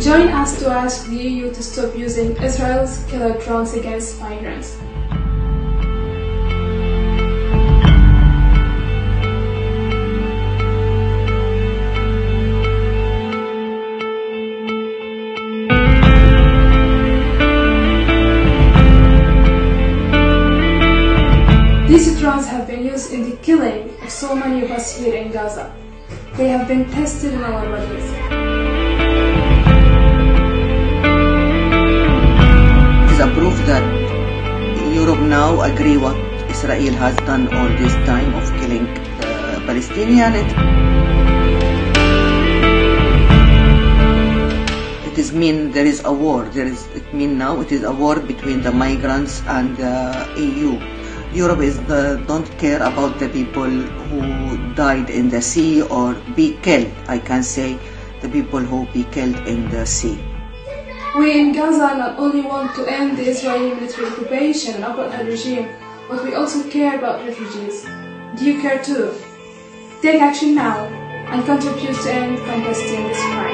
Join us to ask the EU to stop using Israel's killer drones against migrants. These drones have been used in the killing of so many of us here in Gaza. They have been tested in our bodies. Now agree what Israel has done all this time of killing uh, Palestinian. It, is mean there is a war. There is it mean now it is a war between the migrants and the EU. Europe is the, don't care about the people who died in the sea or be killed. I can say the people who be killed in the sea. We in Gaza not only want to end the Israeli military occupation and apartheid regime, but we also care about refugees. Do you care too? Take action now and contribute to end contesting this crime.